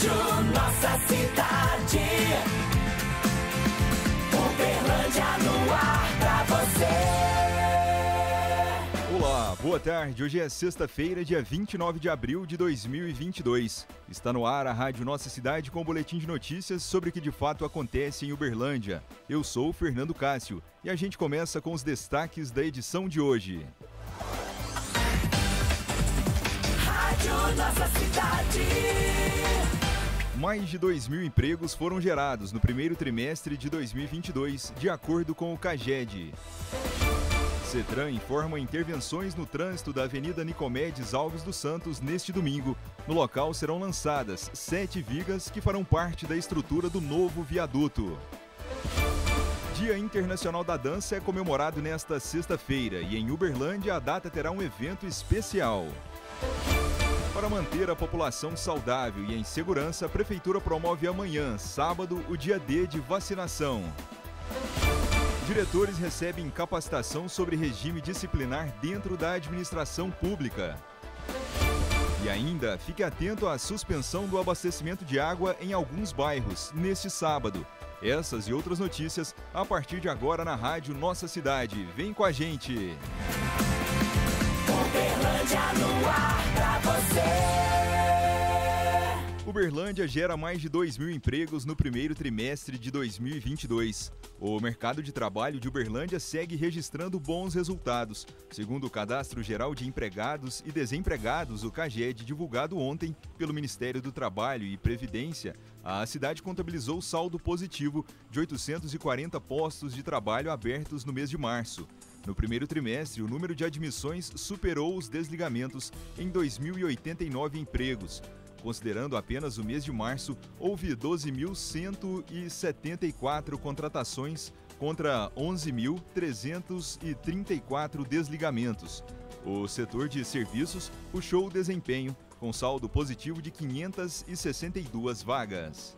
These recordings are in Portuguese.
Rádio Nossa Cidade. Uberlândia no ar pra você. Olá, boa tarde. Hoje é sexta-feira, dia 29 de abril de 2022. Está no ar a Rádio Nossa Cidade com um boletim de notícias sobre o que de fato acontece em Uberlândia. Eu sou o Fernando Cássio e a gente começa com os destaques da edição de hoje. Rádio Nossa Cidade. Mais de 2 mil empregos foram gerados no primeiro trimestre de 2022, de acordo com o CAGED. Cetran informa intervenções no trânsito da Avenida Nicomedes Alves dos Santos neste domingo. No local serão lançadas sete vigas que farão parte da estrutura do novo viaduto. Dia Internacional da Dança é comemorado nesta sexta-feira e em Uberlândia a data terá um evento especial. Para manter a população saudável e em segurança, a Prefeitura promove amanhã, sábado, o dia D de vacinação. Diretores recebem capacitação sobre regime disciplinar dentro da administração pública. E ainda, fique atento à suspensão do abastecimento de água em alguns bairros, neste sábado. Essas e outras notícias a partir de agora na Rádio Nossa Cidade. Vem com a gente! Uberlândia no ar. Uberlândia gera mais de 2 mil empregos no primeiro trimestre de 2022. O mercado de trabalho de Uberlândia segue registrando bons resultados. Segundo o Cadastro Geral de Empregados e Desempregados, o CAGED, divulgado ontem pelo Ministério do Trabalho e Previdência, a cidade contabilizou saldo positivo de 840 postos de trabalho abertos no mês de março. No primeiro trimestre, o número de admissões superou os desligamentos em 2.089 empregos. Considerando apenas o mês de março, houve 12.174 contratações contra 11.334 desligamentos. O setor de serviços puxou o desempenho, com saldo positivo de 562 vagas.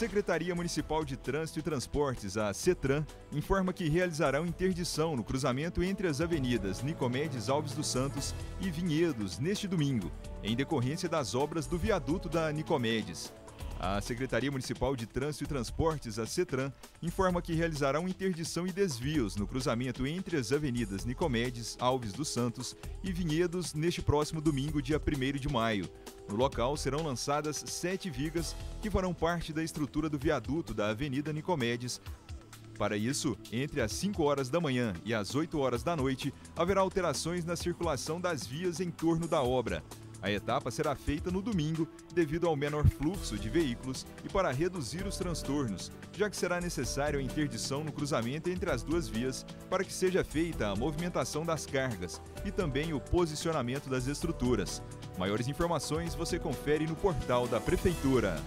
Secretaria Municipal de Trânsito e Transportes, a CETRAN, informa que realizarão interdição no cruzamento entre as avenidas Nicomedes Alves dos Santos e Vinhedos neste domingo, em decorrência das obras do viaduto da Nicomedes. A Secretaria Municipal de Trânsito e Transportes, a CETRAN, informa que realizarão interdição e desvios no cruzamento entre as avenidas Nicomedes, Alves dos Santos e Vinhedos neste próximo domingo, dia 1 de maio. No local serão lançadas sete vigas que farão parte da estrutura do viaduto da Avenida Nicomedes. Para isso, entre as 5 horas da manhã e as 8 horas da noite, haverá alterações na circulação das vias em torno da obra. A etapa será feita no domingo, devido ao menor fluxo de veículos e para reduzir os transtornos, já que será necessário a interdição no cruzamento entre as duas vias para que seja feita a movimentação das cargas e também o posicionamento das estruturas. Maiores informações você confere no portal da Prefeitura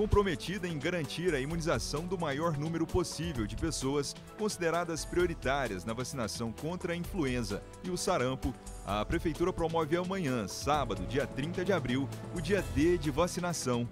comprometida em garantir a imunização do maior número possível de pessoas consideradas prioritárias na vacinação contra a influenza e o sarampo, a Prefeitura promove amanhã, sábado, dia 30 de abril, o dia D de vacinação.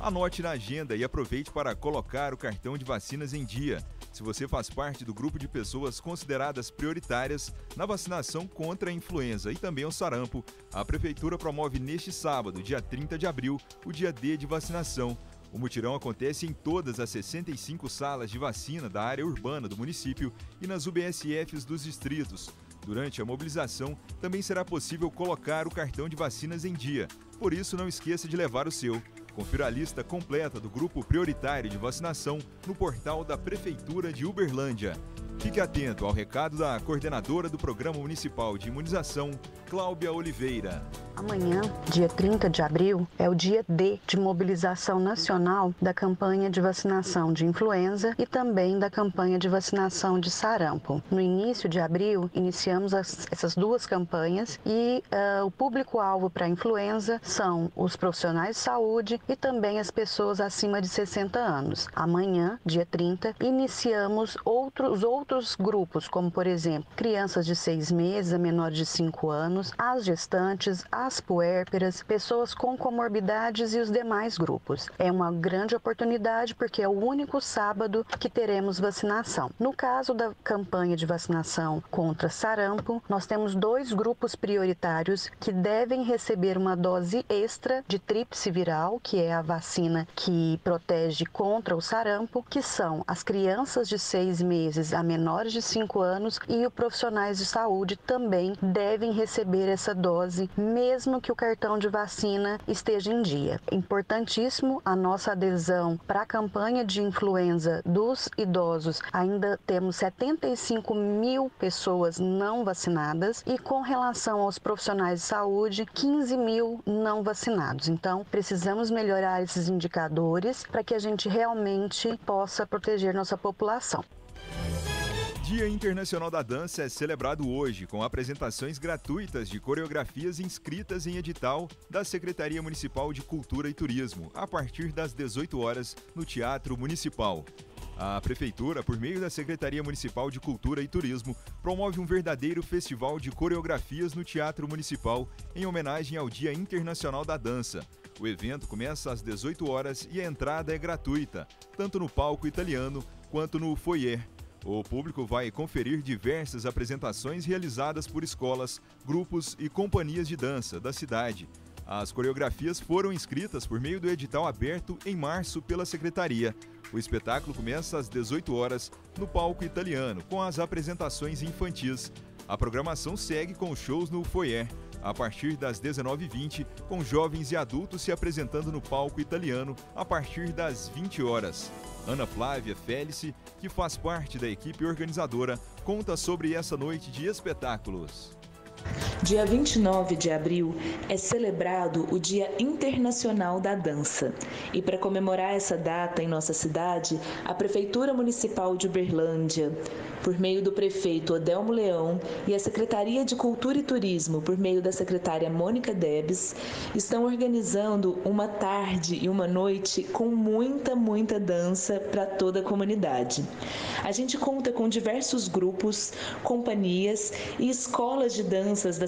Anote na agenda e aproveite para colocar o cartão de vacinas em dia. Se você faz parte do grupo de pessoas consideradas prioritárias na vacinação contra a influenza e também o sarampo, a Prefeitura promove neste sábado, dia 30 de abril, o dia D de vacinação. O mutirão acontece em todas as 65 salas de vacina da área urbana do município e nas UBSFs dos distritos. Durante a mobilização, também será possível colocar o cartão de vacinas em dia. Por isso, não esqueça de levar o seu. Confira a lista completa do grupo prioritário de vacinação no portal da Prefeitura de Uberlândia. Fique atento ao recado da coordenadora do Programa Municipal de Imunização, Cláudia Oliveira. Amanhã, dia 30 de abril, é o dia D de mobilização nacional da campanha de vacinação de influenza e também da campanha de vacinação de sarampo. No início de abril, iniciamos as, essas duas campanhas e uh, o público-alvo para a influenza são os profissionais de saúde e também as pessoas acima de 60 anos. Amanhã, dia 30, iniciamos outros, outros grupos, como por exemplo, crianças de 6 meses a menores de 5 anos, as gestantes, as as puérperas, pessoas com comorbidades e os demais grupos. É uma grande oportunidade porque é o único sábado que teremos vacinação. No caso da campanha de vacinação contra sarampo, nós temos dois grupos prioritários que devem receber uma dose extra de tríplice viral, que é a vacina que protege contra o sarampo, que são as crianças de seis meses a menores de cinco anos e os profissionais de saúde também devem receber essa dose, mesmo que o cartão de vacina esteja em dia. Importantíssimo a nossa adesão para a campanha de influenza dos idosos. Ainda temos 75 mil pessoas não vacinadas e com relação aos profissionais de saúde, 15 mil não vacinados. Então, precisamos melhorar esses indicadores para que a gente realmente possa proteger nossa população. Dia Internacional da Dança é celebrado hoje com apresentações gratuitas de coreografias inscritas em edital da Secretaria Municipal de Cultura e Turismo, a partir das 18 horas no Teatro Municipal. A Prefeitura, por meio da Secretaria Municipal de Cultura e Turismo, promove um verdadeiro festival de coreografias no Teatro Municipal em homenagem ao Dia Internacional da Dança. O evento começa às 18 horas e a entrada é gratuita, tanto no palco italiano quanto no foyer. O público vai conferir diversas apresentações realizadas por escolas, grupos e companhias de dança da cidade. As coreografias foram inscritas por meio do edital aberto em março pela secretaria. O espetáculo começa às 18 horas no palco italiano, com as apresentações infantis. A programação segue com shows no foyer, a partir das 19h20, com jovens e adultos se apresentando no palco italiano a partir das 20 horas. Ana Flávia Félice, que faz parte da equipe organizadora, conta sobre essa noite de espetáculos. Dia 29 de abril é celebrado o Dia Internacional da Dança. E para comemorar essa data em nossa cidade, a Prefeitura Municipal de Uberlândia, por meio do prefeito Odelmo Leão e a Secretaria de Cultura e Turismo, por meio da secretária Mônica Debs, estão organizando uma tarde e uma noite com muita, muita dança para toda a comunidade. A gente conta com diversos grupos, companhias e escolas de danças da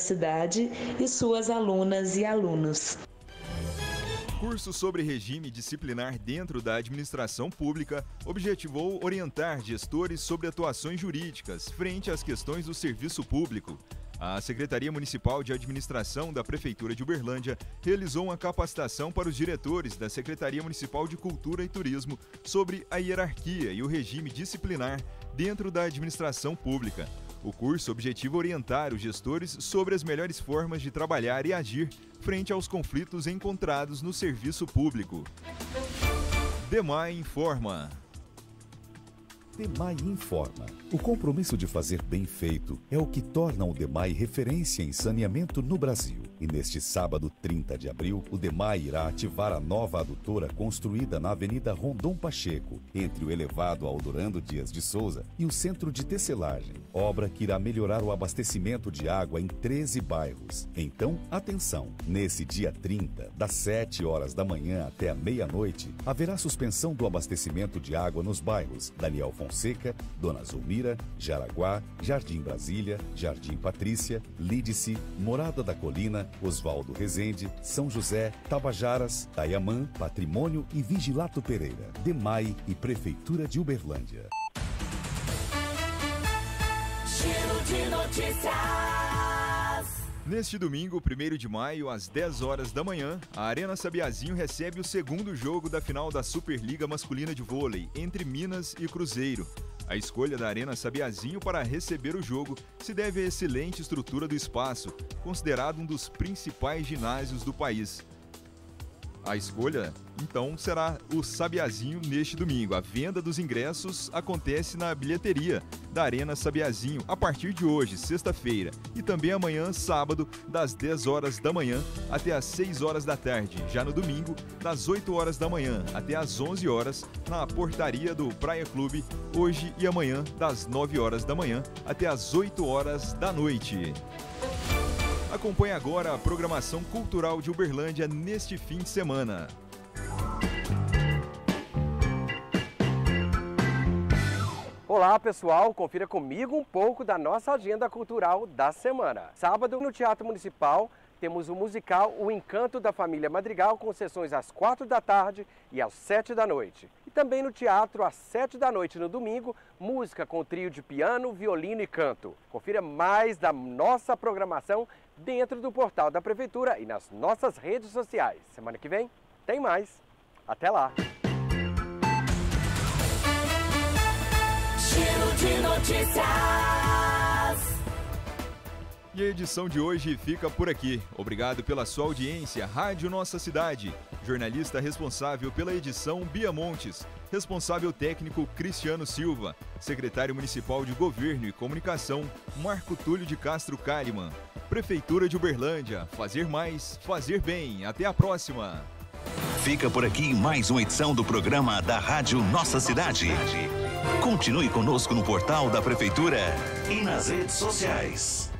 e suas alunas e alunos. Curso sobre regime disciplinar dentro da administração pública objetivou orientar gestores sobre atuações jurídicas frente às questões do serviço público. A Secretaria Municipal de Administração da Prefeitura de Uberlândia realizou uma capacitação para os diretores da Secretaria Municipal de Cultura e Turismo sobre a hierarquia e o regime disciplinar dentro da administração pública. O curso objetiva orientar os gestores sobre as melhores formas de trabalhar e agir frente aos conflitos encontrados no serviço público. Demai informa. Demai informa. O compromisso de fazer bem feito é o que torna o Demai referência em saneamento no Brasil. E neste sábado, 30 de abril, o DEMAI irá ativar a nova adutora construída na Avenida Rondon Pacheco, entre o elevado Aldorando Dias de Souza e o centro de tecelagem, obra que irá melhorar o abastecimento de água em 13 bairros. Então, atenção! Nesse dia 30, das 7 horas da manhã até a meia-noite, haverá suspensão do abastecimento de água nos bairros Daniel Fonseca, Dona Zulmira, Jaraguá, Jardim Brasília, Jardim Patrícia, Lídice, Morada da Colina, Oswaldo Rezende, São José, Tabajaras, Tayamã, Patrimônio e Vigilato Pereira, DEMAI e Prefeitura de Uberlândia. Giro de notícias. Neste domingo, 1 de maio, às 10 horas da manhã, a Arena Sabiazinho recebe o segundo jogo da final da Superliga Masculina de Vôlei entre Minas e Cruzeiro. A escolha da Arena Sabiazinho para receber o jogo se deve à excelente estrutura do espaço, considerado um dos principais ginásios do país. A escolha, então, será o Sabiazinho neste domingo. A venda dos ingressos acontece na bilheteria da Arena Sabiazinho a partir de hoje, sexta-feira, e também amanhã, sábado, das 10 horas da manhã até as 6 horas da tarde. Já no domingo, das 8 horas da manhã até as 11 horas, na portaria do Praia Clube, hoje e amanhã, das 9 horas da manhã até as 8 horas da noite. Acompanhe agora a programação cultural de Uberlândia neste fim de semana. Olá pessoal, confira comigo um pouco da nossa agenda cultural da semana. Sábado no Teatro Municipal temos o musical O Encanto da Família Madrigal, com sessões às quatro da tarde e às sete da noite. E também no teatro, às sete da noite no domingo, música com trio de piano, violino e canto. Confira mais da nossa programação dentro do portal da Prefeitura e nas nossas redes sociais. Semana que vem tem mais. Até lá! Giro de notícias. E a edição de hoje fica por aqui. Obrigado pela sua audiência. Rádio Nossa Cidade. Jornalista responsável pela edição Bia Montes. Responsável técnico Cristiano Silva. Secretário Municipal de Governo e Comunicação Marco Túlio de Castro Kalimann. Prefeitura de Uberlândia. Fazer mais, fazer bem. Até a próxima. Fica por aqui mais uma edição do programa da Rádio Nossa Cidade. Continue conosco no portal da Prefeitura e nas redes sociais.